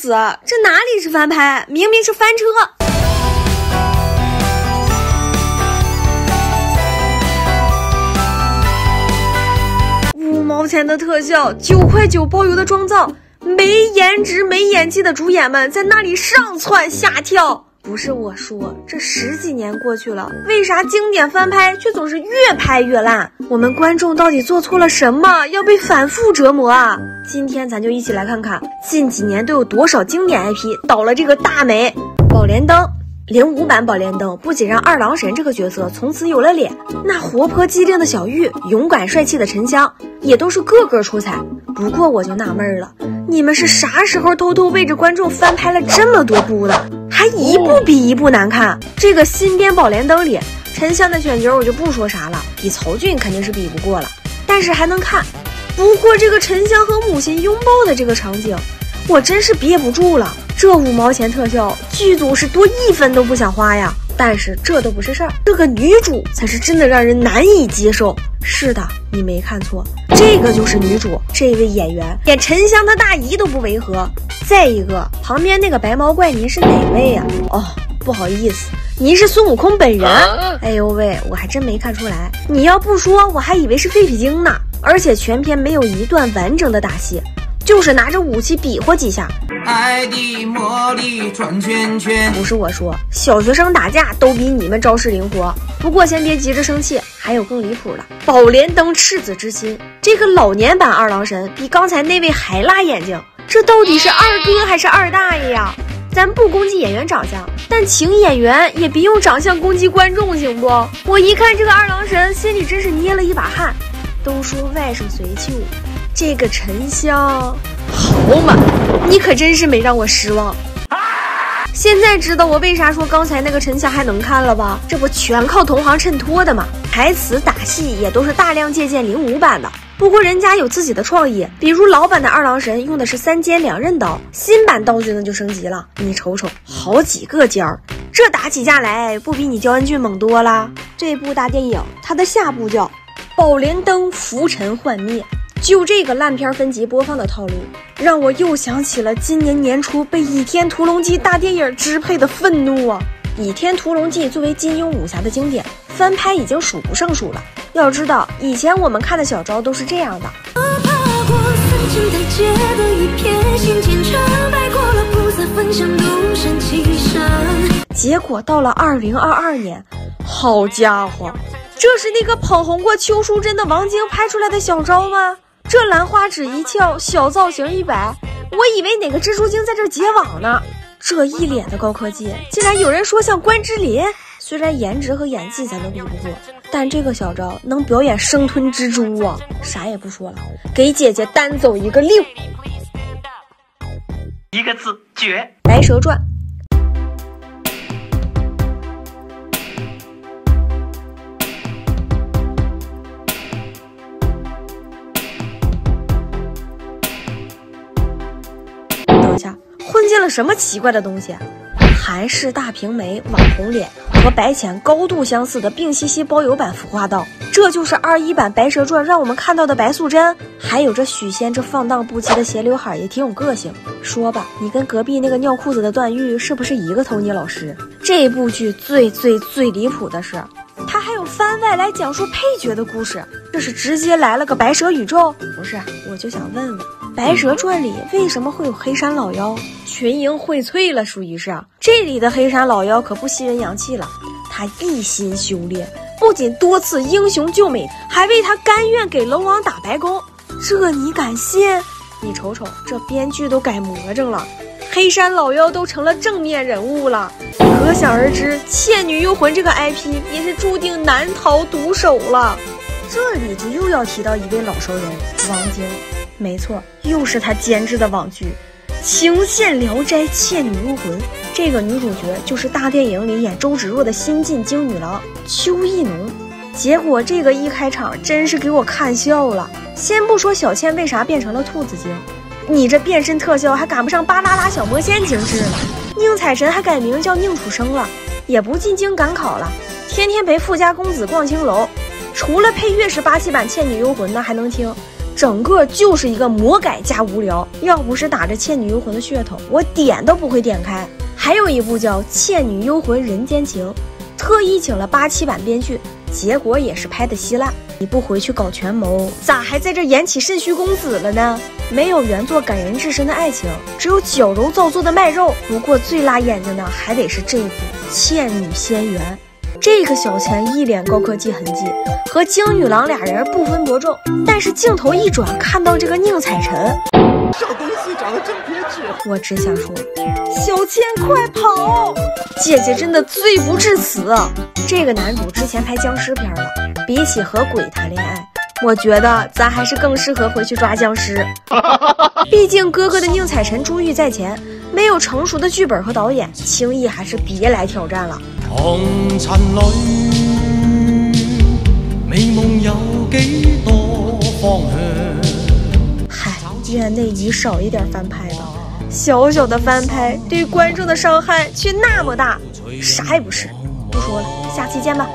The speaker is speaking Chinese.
死！这哪里是翻拍，明明是翻车！五毛钱的特效，九块九包邮的妆造，没颜值、没演技的主演们在那里上蹿下跳。不是我说，这十几年过去了，为啥经典翻拍却总是越拍越烂？我们观众到底做错了什么，要被反复折磨啊？今天咱就一起来看看，近几年都有多少经典 IP 倒了这个大霉。宝莲灯零五版宝莲灯不仅让二郎神这个角色从此有了脸，那活泼机灵的小玉，勇敢帅气的沉香，也都是个个出彩。不过我就纳闷了，你们是啥时候偷偷背着观众翻拍了这么多部的？还一部比一部难看。这个新编《宝莲灯》里，沉香的选角我就不说啥了，比曹骏肯定是比不过了，但是还能看。不过这个沉香和母亲拥抱的这个场景，我真是憋不住了。这五毛钱特效，剧组是多一分都不想花呀。但是这都不是事儿，这个女主才是真的让人难以接受。是的，你没看错，这个就是女主。这位演员演沉香她大姨都不违和。再一个，旁边那个白毛怪，您是哪位呀？哦，不好意思，您是孙悟空本人。哎呦喂，我还真没看出来。你要不说，我还以为是废品精呢。而且全片没有一段完整的打戏，就是拿着武器比划几下。爱的魔力转圈圈。不是我说，小学生打架都比你们招式灵活。不过先别急着生气，还有更离谱的。宝莲灯赤子之心，这个老年版二郎神比刚才那位还辣眼睛。这到底是二哥还是二大爷呀？咱不攻击演员长相，但请演员也别用长相攻击观众，行不？我一看这个二郎神，心里真是捏了一把汗。都说外甥随舅，这个沉香好嘛，你可真是没让我失望。现在知道我为啥说刚才那个沉香还能看了吧？这不全靠同行衬托的吗？台词打戏也都是大量借鉴零五版的。不过人家有自己的创意，比如老版的二郎神用的是三尖两刃刀，新版道具呢就升级了。你瞅瞅，好几个尖儿，这打起架来不比你焦恩俊猛多了？这部大电影它的下部叫《宝莲灯浮沉幻灭》，就这个烂片分级播放的套路，让我又想起了今年年初被《倚天屠龙记》大电影支配的愤怒啊！《倚天屠龙记》作为金庸武侠的经典，翻拍已经数不胜数了。要知道，以前我们看的小昭都是这样的。结果到了二零二二年，好家伙，这是那个捧红过邱淑贞的王晶拍出来的小昭吗？这兰花指一翘，小造型一摆，我以为哪个蜘蛛精在这结网呢。这一脸的高科技，竟然有人说像关之琳。虽然颜值和演技咱都比不过，但这个小招能表演生吞蜘蛛啊！啥也不说了，给姐姐单走一个六，一个字绝。《白蛇传》，什么奇怪的东西？韩式大平眉、网红脸和白浅高度相似的病兮兮包邮版服化道，这就是二一版《白蛇传》让我们看到的白素贞。还有这许仙这放荡不羁的斜刘海也挺有个性。说吧，你跟隔壁那个尿裤子的段誉是不是一个托尼老师？这部剧最最最离谱的是，他还有番外来讲述配角的故事，这是直接来了个白蛇宇宙。不是，我就想问问，《白蛇传》里为什么会有黑山老妖？群英荟萃了，属于是。这里的黑山老妖可不吸人阳气了，他一心修炼，不仅多次英雄救美，还为他甘愿给龙王打白宫，这你敢信？你瞅瞅，这编剧都改魔怔了，黑山老妖都成了正面人物了，可想而知，《倩女幽魂》这个 IP 也是注定难逃毒手了。这里就又要提到一位老熟人，王晶，没错，又是他监制的网剧。情陷聊斋倩女幽魂，这个女主角就是大电影里演周芷若的新晋金女郎邱意浓。结果这个一开场真是给我看笑了。先不说小倩为啥变成了兔子精，你这变身特效还赶不上巴啦啦小魔仙精致了。宁采臣还改名叫宁楚生了，也不进京赶考了，天天陪富家公子逛青楼。除了配乐是八七版倩女幽魂的还能听。整个就是一个魔改加无聊。要不是打着《倩女幽魂》的噱头，我点都不会点开。还有一部叫《倩女幽魂人间情》，特意请了八七版编剧，结果也是拍的稀烂。你不回去搞权谋，咋还在这演起肾虚公子了呢？没有原作感人至深的爱情，只有矫揉造作的卖肉。不过最辣眼睛的还得是这部《倩女仙缘》。这个小钱一脸高科技痕迹，和金女郎俩人不分伯仲。但是镜头一转，看到这个宁采臣，小东西长得真别致。我只想说，小千快跑！姐姐真的罪不至死。这个男主之前拍僵尸片了，比起和鬼谈恋爱，我觉得咱还是更适合回去抓僵尸。毕竟哥哥的宁采臣珠玉在前，没有成熟的剧本和导演，轻易还是别来挑战了。红尘里，美梦有几多方向？嗨，愿内娱少一点翻拍吧。小小的翻拍对观众的伤害却那么大，啥也不是。不说了，下期见吧。